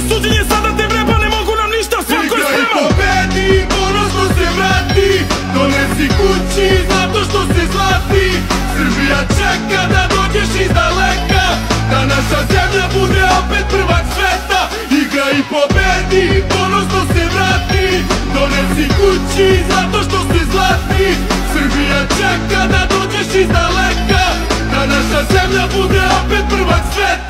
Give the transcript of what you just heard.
Traži suđenje sada te vreba pa ne mogu nam ništa svako je spreman pobedi, ponosno se vrati Donesi kući zato što se zlati. Srbija čeka da dođeš iz daleka Da naša zemlja bude opet prvak sveta. Igra i pobedi, ponosno se vrati Donesi kući zato što se zlati. Srbija čeka da dođeš iz daleka Da naša zemlja bude opet prvak sveta.